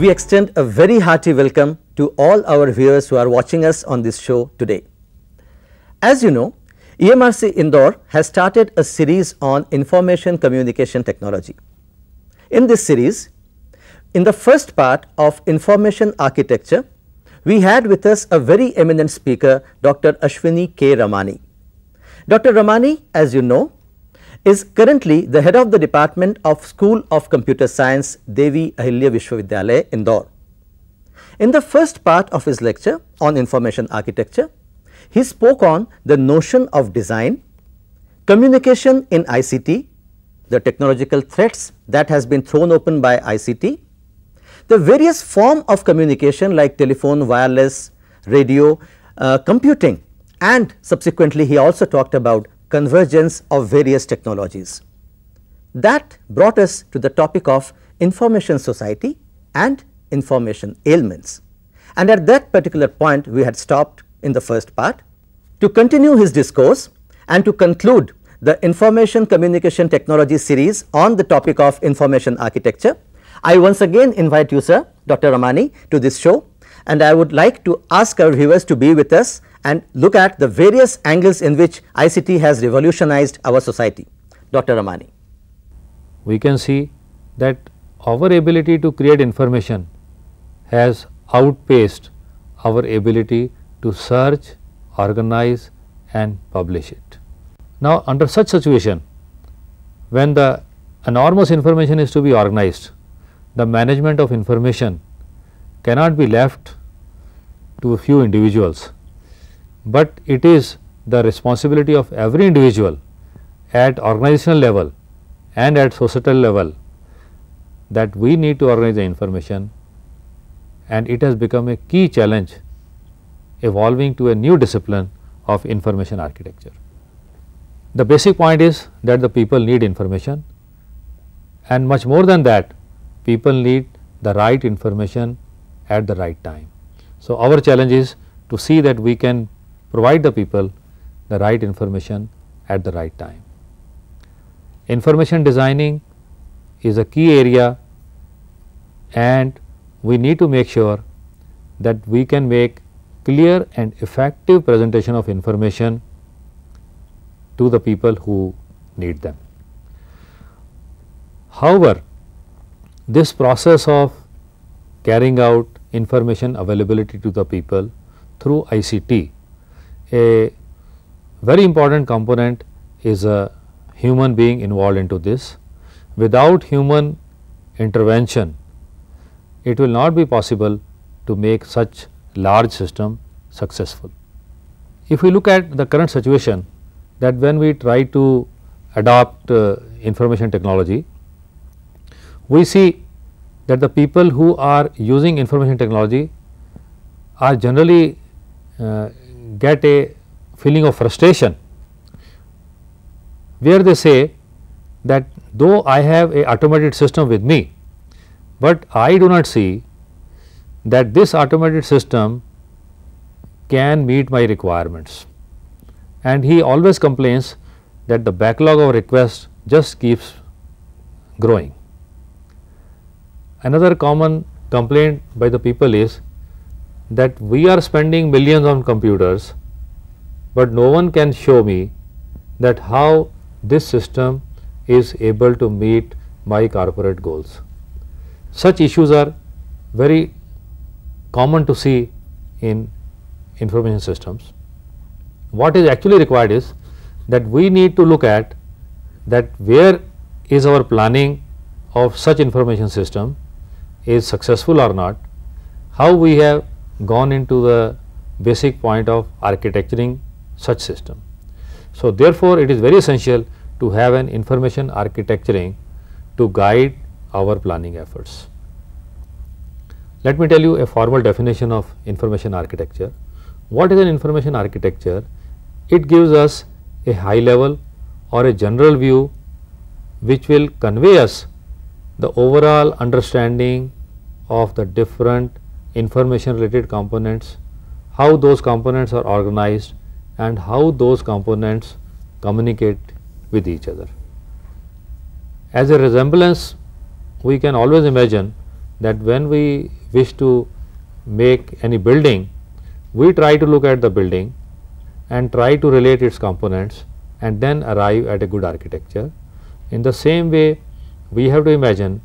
We extend a very hearty welcome to all our viewers who are watching us on this show today. As you know, EMRC Indore has started a series on information communication technology. In this series, in the first part of information architecture, we had with us a very eminent speaker Dr. Ashwini K. Ramani. Dr. Ramani as you know is currently the head of the department of School of Computer Science Devi Ahilya Vishwavidyalaya Indore. In the first part of his lecture on information architecture, he spoke on the notion of design, communication in ICT, the technological threats that has been thrown open by ICT, the various form of communication like telephone, wireless, radio, uh, computing and subsequently he also talked about convergence of various technologies. That brought us to the topic of information society and information ailments. And at that particular point we had stopped in the first part. To continue his discourse and to conclude the information communication technology series on the topic of information architecture, I once again invite you sir Dr. Ramani to this show and I would like to ask our viewers to be with us and look at the various angles in which ICT has revolutionized our society. Dr. Ramani. We can see that our ability to create information has outpaced our ability to search, organize and publish it. Now, under such situation, when the enormous information is to be organized, the management of information cannot be left to a few individuals but it is the responsibility of every individual at organizational level and at societal level that we need to organize the information and it has become a key challenge evolving to a new discipline of information architecture. The basic point is that the people need information and much more than that people need the right information at the right time. So, our challenge is to see that we can provide the people the right information at the right time. Information designing is a key area and we need to make sure that we can make clear and effective presentation of information to the people who need them. However, this process of carrying out information availability to the people through ICT a very important component is a human being involved into this. Without human intervention, it will not be possible to make such large system successful. If we look at the current situation that when we try to adopt uh, information technology, we see that the people who are using information technology are generally uh, get a feeling of frustration where they say that though I have a automated system with me, but I do not see that this automated system can meet my requirements. And he always complains that the backlog of requests just keeps growing. Another common complaint by the people is that we are spending millions on computers, but no one can show me that how this system is able to meet my corporate goals. Such issues are very common to see in information systems. What is actually required is that we need to look at that where is our planning of such information system is successful or not, how we have gone into the basic point of architecturing such system. So, therefore, it is very essential to have an information architecturing to guide our planning efforts. Let me tell you a formal definition of information architecture. What is an information architecture? It gives us a high level or a general view which will convey us the overall understanding of the different information related components, how those components are organized and how those components communicate with each other. As a resemblance we can always imagine that when we wish to make any building, we try to look at the building and try to relate its components and then arrive at a good architecture. In the same way, we have to imagine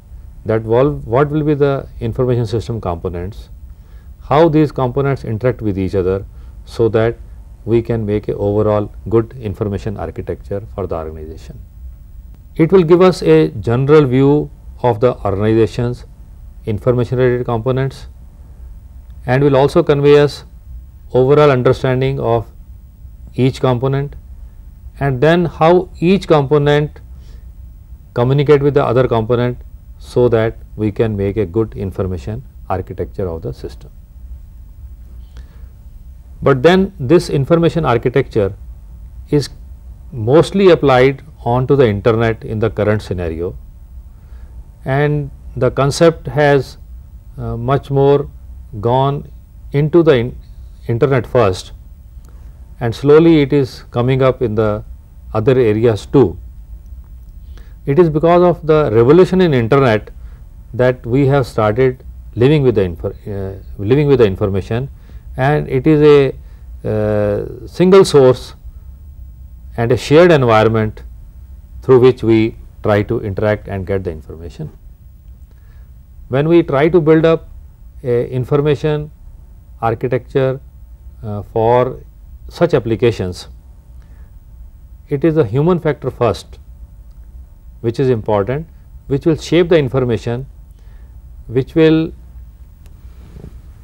that what will be the information system components, how these components interact with each other so that we can make a overall good information architecture for the organization. It will give us a general view of the organization's information related components and will also convey us overall understanding of each component and then how each component communicate with the other component so that we can make a good information architecture of the system. But then this information architecture is mostly applied onto the internet in the current scenario. And the concept has uh, much more gone into the in internet first. And slowly it is coming up in the other areas too. It is because of the revolution in internet that we have started living with the uh, living with the information and it is a uh, single source and a shared environment through which we try to interact and get the information. When we try to build up a information architecture uh, for such applications, it is the human factor first which is important, which will shape the information, which will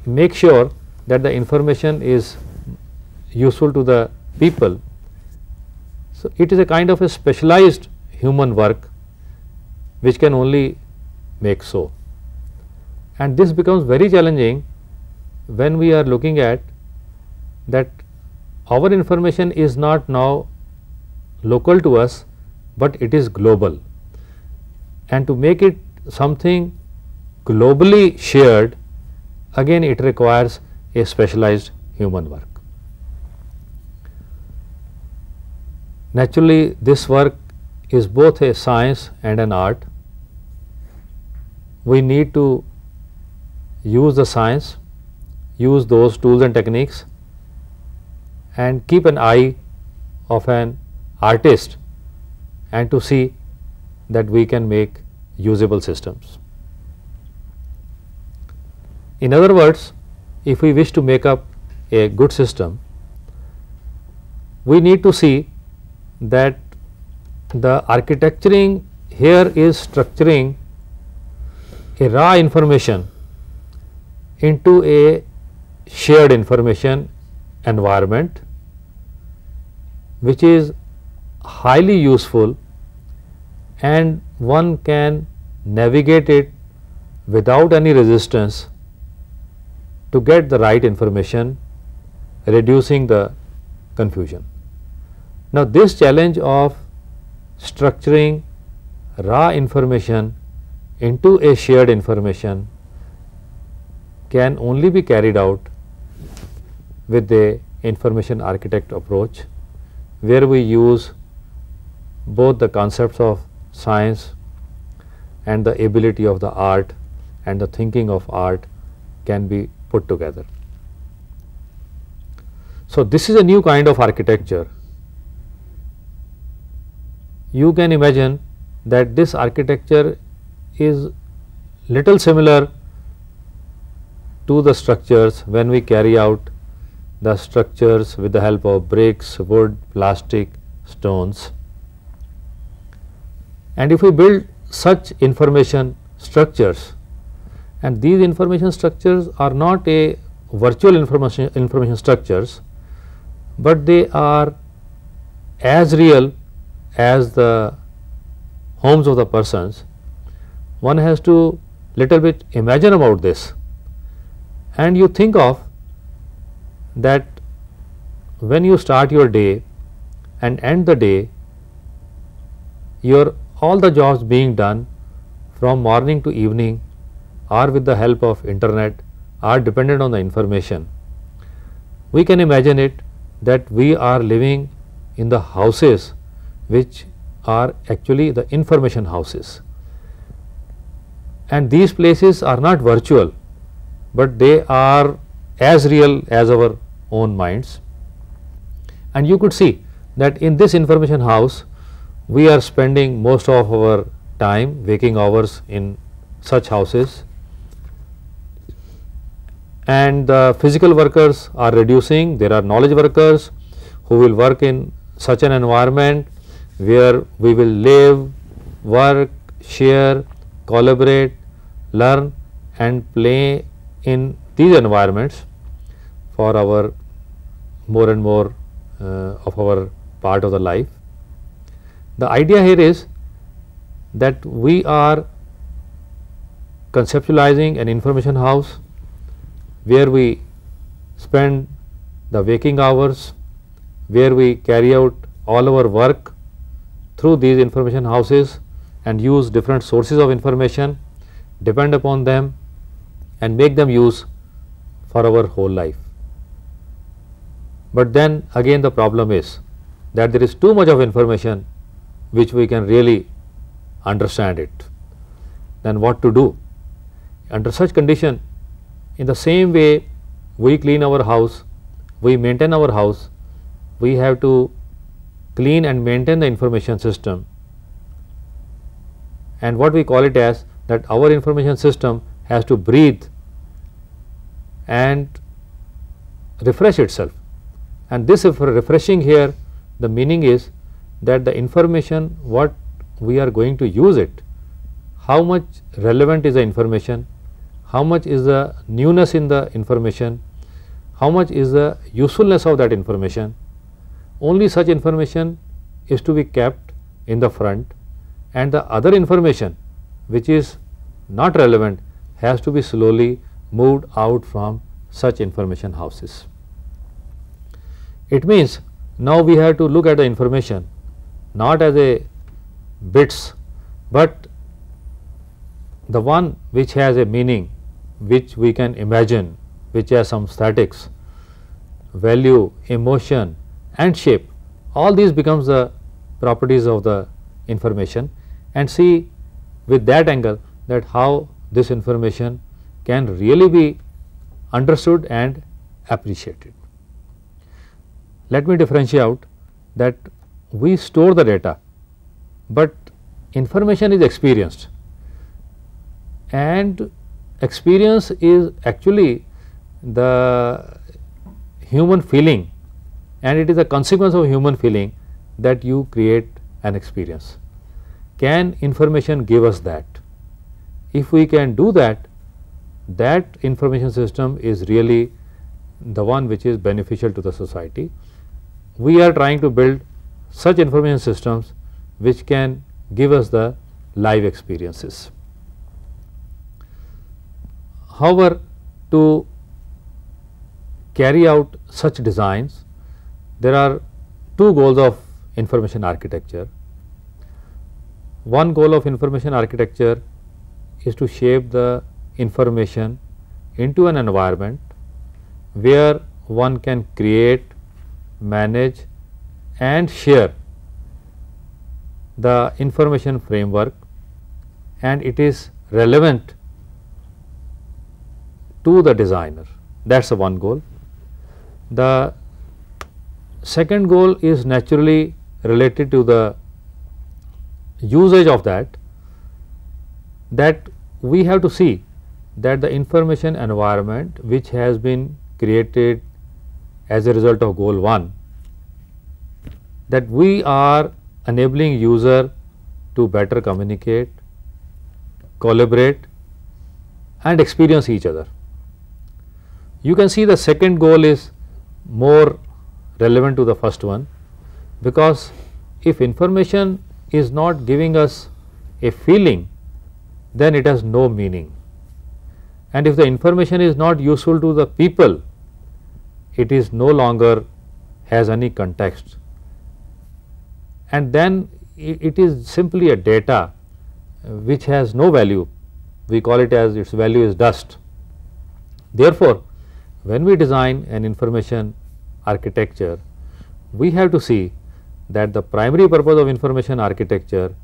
make sure that the information is useful to the people. So, it is a kind of a specialized human work which can only make so. And this becomes very challenging when we are looking at that our information is not now local to us, but it is global. And to make it something globally shared, again it requires a specialized human work. Naturally, this work is both a science and an art. We need to use the science, use those tools and techniques and keep an eye of an artist and to see that we can make usable systems. In other words, if we wish to make up a good system, we need to see that the architecturing here is structuring a raw information into a shared information environment which is highly useful and one can navigate it without any resistance to get the right information reducing the confusion. Now, this challenge of structuring raw information into a shared information can only be carried out with the information architect approach where we use both the concepts of science and the ability of the art and the thinking of art can be put together. So, this is a new kind of architecture. You can imagine that this architecture is little similar to the structures when we carry out the structures with the help of bricks, wood, plastic, stones. And if we build such information structures and these information structures are not a virtual information, information structures, but they are as real as the homes of the persons, one has to little bit imagine about this. And you think of that when you start your day and end the day, your all the jobs being done from morning to evening are with the help of internet are dependent on the information. We can imagine it that we are living in the houses which are actually the information houses and these places are not virtual, but they are as real as our own minds. And you could see that in this information house, we are spending most of our time, waking hours in such houses and the physical workers are reducing, there are knowledge workers who will work in such an environment where we will live, work, share, collaborate, learn and play in these environments for our more and more uh, of our part of the life. The idea here is that we are conceptualizing an information house where we spend the waking hours, where we carry out all our work through these information houses and use different sources of information, depend upon them and make them use for our whole life. But then again the problem is that there is too much of information which we can really understand it. Then what to do? Under such condition in the same way we clean our house, we maintain our house, we have to clean and maintain the information system. And what we call it as that our information system has to breathe and refresh itself. And this refreshing here the meaning is that the information what we are going to use it how much relevant is the information how much is the newness in the information, how much is the usefulness of that information. Only such information is to be kept in the front and the other information which is not relevant has to be slowly moved out from such information houses. It means now we have to look at the information not as a bits, but the one which has a meaning which we can imagine which has some statics, value, emotion and shape. All these becomes the properties of the information. And see with that angle that how this information can really be understood and appreciated. Let me differentiate out that we store the data, but information is experienced. And experience is actually the human feeling and it is a consequence of human feeling that you create an experience. Can information give us that? If we can do that, that information system is really the one which is beneficial to the society. We are trying to build such information systems which can give us the live experiences. However, to carry out such designs, there are two goals of information architecture. One goal of information architecture is to shape the information into an environment where one can create, manage and share the information framework and it is relevant to the designer that is the one goal. The second goal is naturally related to the usage of that that we have to see that the information environment which has been created as a result of goal 1 that we are enabling user to better communicate, collaborate and experience each other. You can see the second goal is more relevant to the first one because if information is not giving us a feeling then it has no meaning. And if the information is not useful to the people it is no longer has any context. And then it is simply a data uh, which has no value. We call it as its value is dust. Therefore, when we design an information architecture, we have to see that the primary purpose of information architecture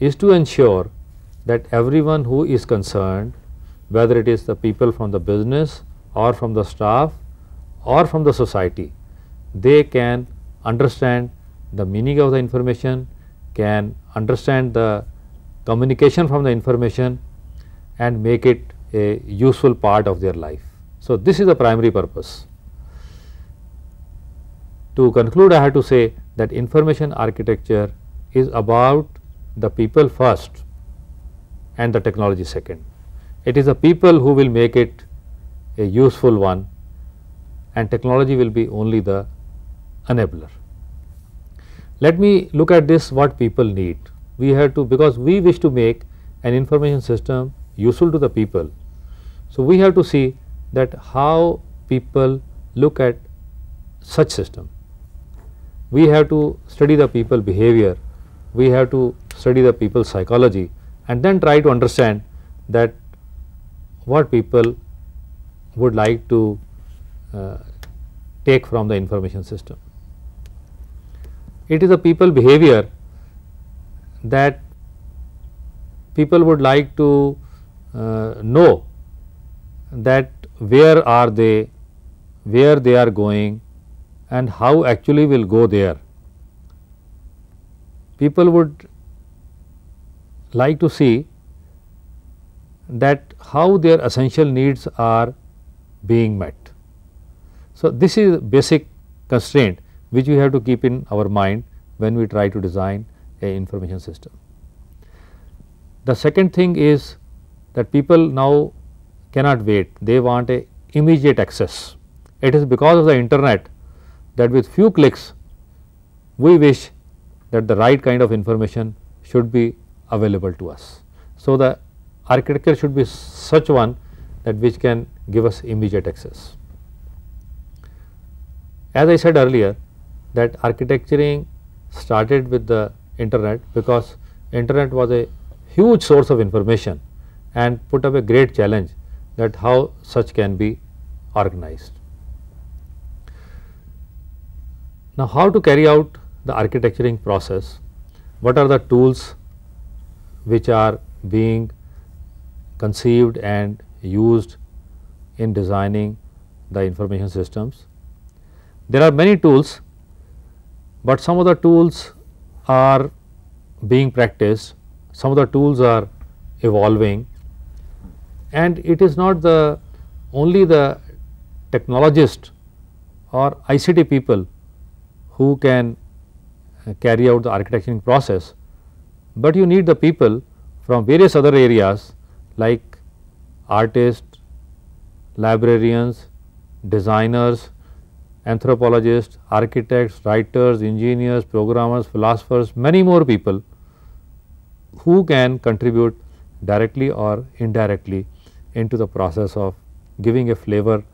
is to ensure that everyone who is concerned whether it is the people from the business or from the staff or from the society, they can understand the meaning of the information, can understand the communication from the information and make it a useful part of their life. So, this is the primary purpose. To conclude I have to say that information architecture is about the people first and the technology second. It is the people who will make it a useful one and technology will be only the enabler. Let me look at this what people need. We have to because we wish to make an information system useful to the people. So, we have to see that how people look at such system. We have to study the people behavior, we have to study the people psychology and then try to understand that what people would like to uh, take from the information system. It is a people behavior that people would like to uh, know that where are they, where they are going and how actually will go there. People would like to see that how their essential needs are being met. So, this is basic constraint which we have to keep in our mind when we try to design a information system. The second thing is that people now cannot wait, they want a immediate access. It is because of the internet that with few clicks we wish that the right kind of information should be available to us. So, the architecture should be such one that which can give us immediate access. As I said earlier that architecturing started with the internet because internet was a huge source of information and put up a great challenge that how such can be organized. Now, how to carry out the architecturing process, what are the tools which are being conceived and used in designing the information systems. There are many tools, but some of the tools are being practiced, some of the tools are evolving and it is not the only the technologist or ICT people who can uh, carry out the architecturing process, but you need the people from various other areas like artists, librarians, designers, anthropologists, architects, writers, engineers, programmers, philosophers, many more people who can contribute directly or indirectly into the process of giving a flavor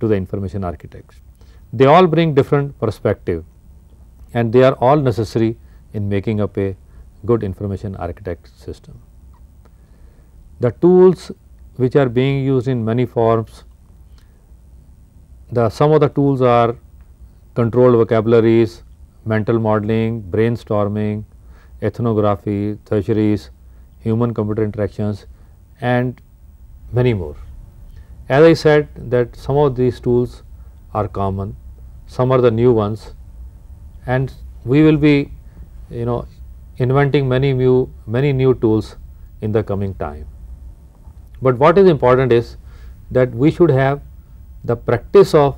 to the information architects. They all bring different perspective and they are all necessary in making up a good information architect system. The tools which are being used in many forms, the some of the tools are controlled vocabularies, mental modeling, brainstorming, ethnography, theories, human computer interactions and many more. As I said that some of these tools are common, some are the new ones and we will be you know inventing many new many new tools in the coming time. But what is important is that we should have the practice of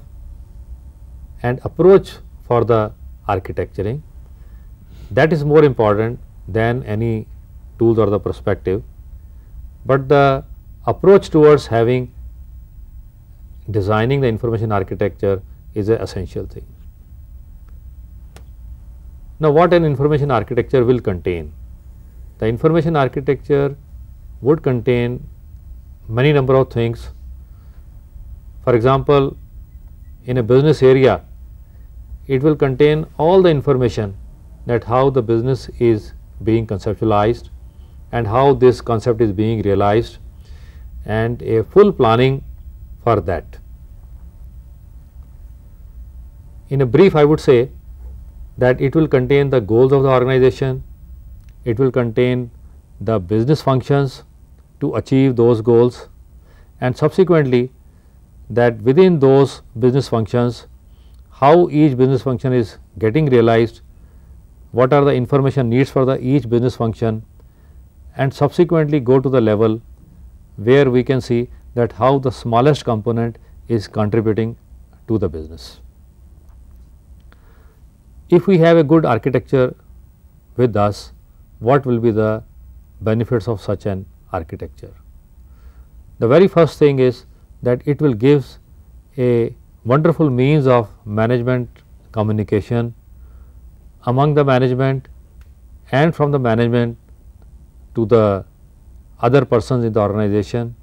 and approach for the architecturing that is more important than any tools or the perspective, but the approach towards having designing the information architecture is an essential thing. Now, what an information architecture will contain? The information architecture would contain many number of things. For example, in a business area, it will contain all the information that how the business is being conceptualized and how this concept is being realized and a full planning for that. In a brief, I would say that it will contain the goals of the organization, it will contain the business functions to achieve those goals and subsequently that within those business functions how each business function is getting realized, what are the information needs for the each business function and subsequently go to the level where we can see that how the smallest component is contributing to the business. If we have a good architecture with us, what will be the benefits of such an architecture? The very first thing is that it will gives a wonderful means of management communication among the management and from the management to the other persons in the organization.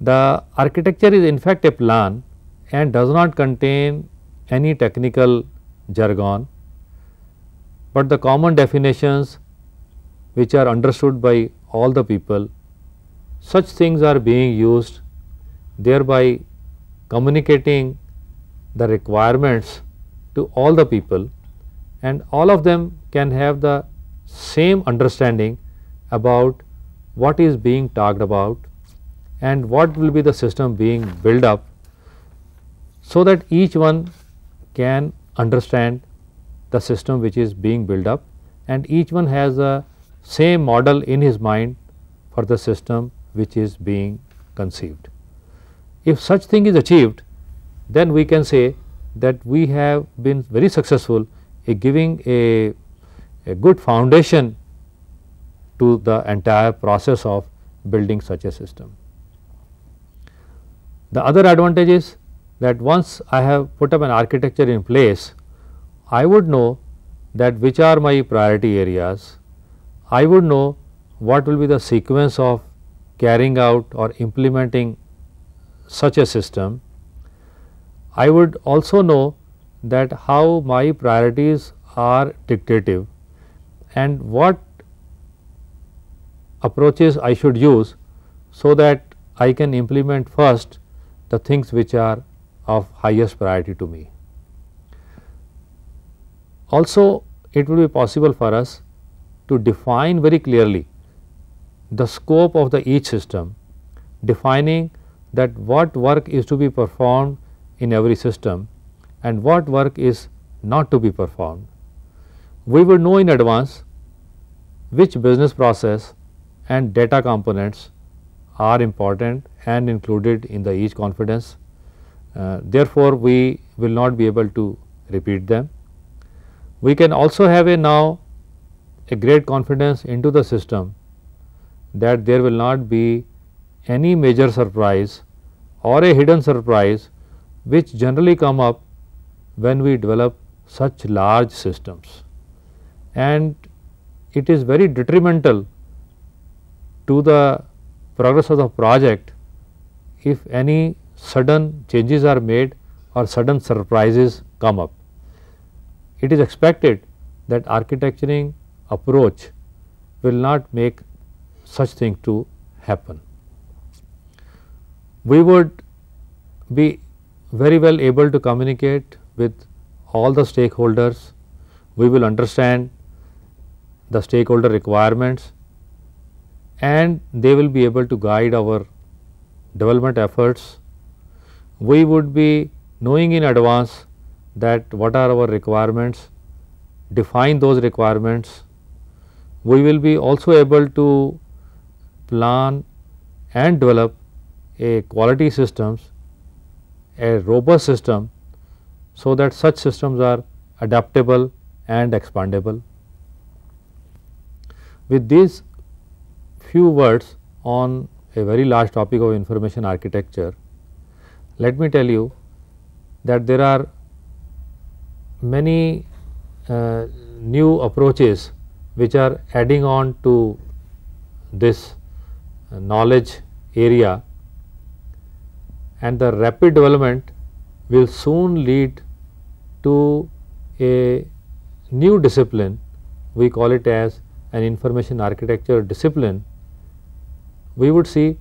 The architecture is in fact a plan and does not contain any technical jargon, but the common definitions which are understood by all the people, such things are being used thereby communicating the requirements to all the people and all of them can have the same understanding about what is being talked about and what will be the system being built up so that each one can understand the system which is being built up and each one has a same model in his mind for the system which is being conceived. If such thing is achieved, then we can say that we have been very successful in giving a, a good foundation to the entire process of building such a system. The other advantage is that once I have put up an architecture in place, I would know that which are my priority areas, I would know what will be the sequence of carrying out or implementing such a system. I would also know that how my priorities are dictative and what approaches I should use so that I can implement first the things which are of highest priority to me. Also it will be possible for us to define very clearly the scope of the each system, defining that what work is to be performed in every system and what work is not to be performed. We will know in advance which business process and data components are important and included in the each confidence. Uh, therefore, we will not be able to repeat them. We can also have a now a great confidence into the system that there will not be any major surprise or a hidden surprise which generally come up when we develop such large systems. And it is very detrimental to the progress of the project if any sudden changes are made or sudden surprises come up. It is expected that architecturing approach will not make such thing to happen. We would be very well able to communicate with all the stakeholders, we will understand the stakeholder requirements and they will be able to guide our development efforts. We would be knowing in advance that what are our requirements, define those requirements. We will be also able to plan and develop a quality systems, a robust system so that such systems are adaptable and expandable. With these few words on a very large topic of information architecture, let me tell you that there are many uh, new approaches which are adding on to this uh, knowledge area and the rapid development will soon lead to a new discipline. We call it as an information architecture discipline we would see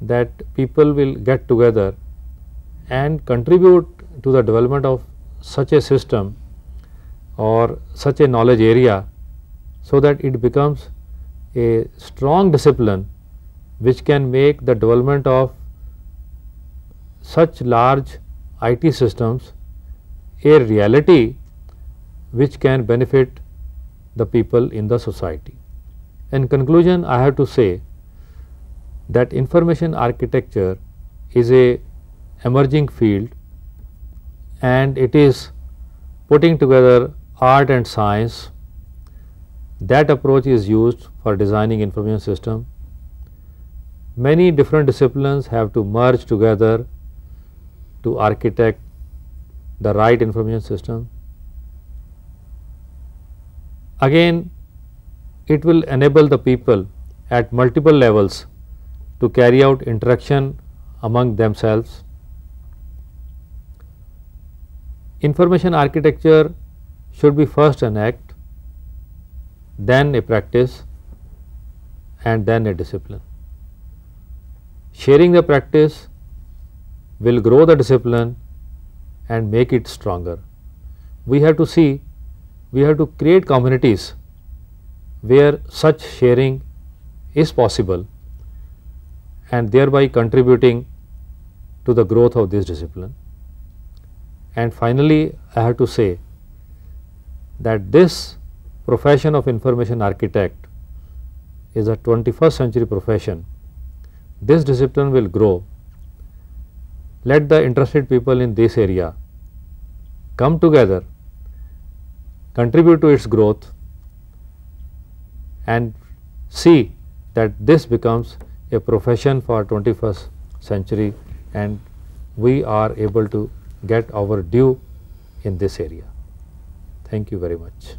that people will get together and contribute to the development of such a system or such a knowledge area so that it becomes a strong discipline which can make the development of such large IT systems a reality which can benefit the people in the society. In conclusion, I have to say that information architecture is a emerging field and it is putting together art and science. That approach is used for designing information system. Many different disciplines have to merge together to architect the right information system. Again it will enable the people at multiple levels to carry out interaction among themselves. Information architecture should be first an act, then a practice and then a discipline. Sharing the practice will grow the discipline and make it stronger. We have to see, we have to create communities where such sharing is possible and thereby contributing to the growth of this discipline. And finally, I have to say that this profession of information architect is a 21st century profession. This discipline will grow. Let the interested people in this area come together, contribute to its growth and see that this becomes a profession for 21st century and we are able to get our due in this area. Thank you very much.